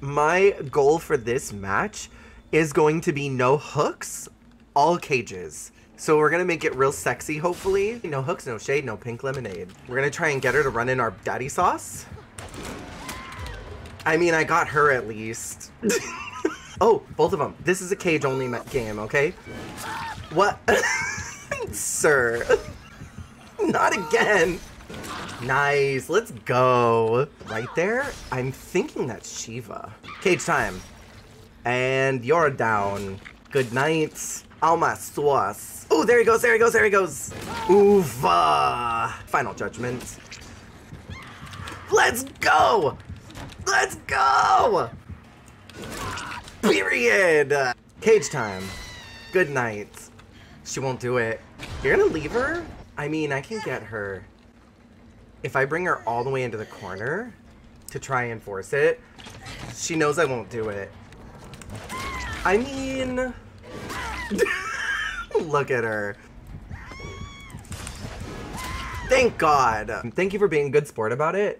my goal for this match is going to be no hooks, all cages. So we're gonna make it real sexy, hopefully. No hooks, no shade, no pink lemonade. We're gonna try and get her to run in our daddy sauce. I mean, I got her at least. oh, both of them. This is a cage only game, okay? What? Sir. Not again. Nice, let's go. Right there, I'm thinking that's Shiva. Cage time. And you're down. Good night. Alma sauce. Oh, there he goes, there he goes, there he goes. Oofa. Final judgment. Let's go! Let's go! Period! Cage time. Good night. She won't do it. You're gonna leave her? I mean, I can get her. If I bring her all the way into the corner to try and force it, she knows I won't do it. I mean... Look at her. Thank God. Thank you for being a good sport about it.